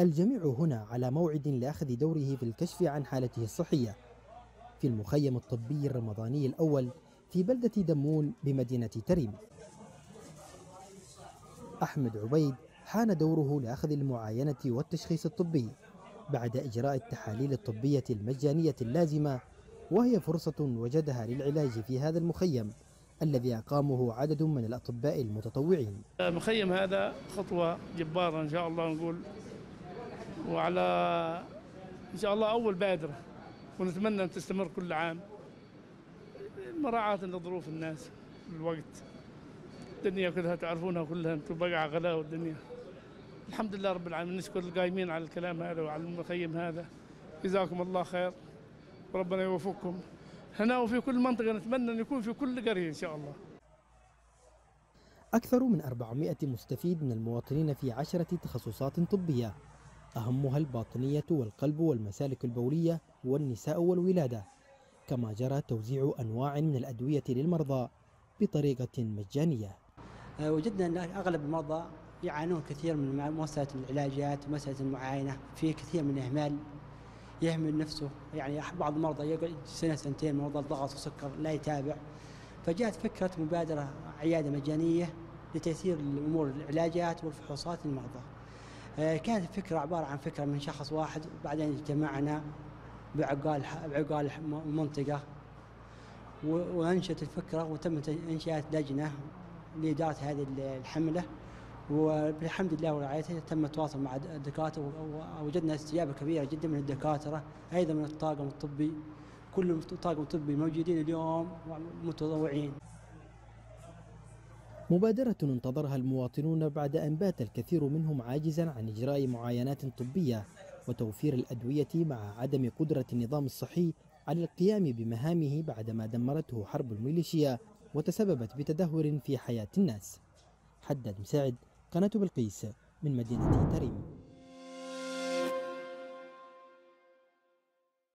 الجميع هنا على موعد لأخذ دوره في الكشف عن حالته الصحية. في المخيم الطبي الرمضاني الأول في بلدة دمون بمدينة تريم. أحمد عبيد حان دوره لأخذ المعاينة والتشخيص الطبي بعد إجراء التحاليل الطبية المجانية اللازمة وهي فرصة وجدها للعلاج في هذا المخيم الذي أقامه عدد من الأطباء المتطوعين. المخيم هذا خطوة جبارة إن شاء الله نقول وعلى إن شاء الله أول بادرة ونتمنى أن تستمر كل عام. مراعاة لظروف الناس الوقت. الدنيا كلها تعرفونها كلها أنتم بقع غلاء والدنيا. الحمد لله رب العالمين نشكر القايمين على الكلام هذا وعلى المخيم هذا. جزاكم الله خير. وربنا يوفقكم. هنا وفي كل منطقة نتمنى أن يكون في كل قرية إن شاء الله. أكثر من 400 مستفيد من المواطنين في عشرة تخصصات طبية. أهمها الباطنية والقلب والمسالك البولية والنساء والولادة كما جرى توزيع أنواع من الأدوية للمرضى بطريقة مجانية. وجدنا أن أغلب المرضى يعانون كثير من مسألة العلاجات ومسألة المعاينة في كثير من الإهمال يهمل نفسه. يعني بعض المرضى يقعد سنة سنتين مرضى الضغط والسكر لا يتابع. فجاءت فكرة مبادرة عيادة مجانية لتيسير الأمور العلاجات والفحوصات للمرضى. كانت الفكرة عبارة عن فكرة من شخص واحد وبعدين اجتمعنا بعقال بعقال المنطقة وأنشأت الفكرة وتم إنشاء لجنة لإدارة هذه الحملة. وبالحمد لله ورعايته تم التواصل مع الدكاترة ووجدنا استجابة كبيرة جدا من الدكاترة أيضا من الطاقم الطبي. كل الطاقم الطبي موجودين اليوم متطوعين مبادرة انتظرها المواطنون بعد أن بات الكثير منهم عاجزا عن إجراء معاينات طبية وتوفير الأدوية مع عدم قدرة النظام الصحي على القيام بمهامه بعدما دمرته حرب الميليشيا وتسببت بتدهور في حياة الناس. حدد مساعد قناة بلقيس من مدينة تريم.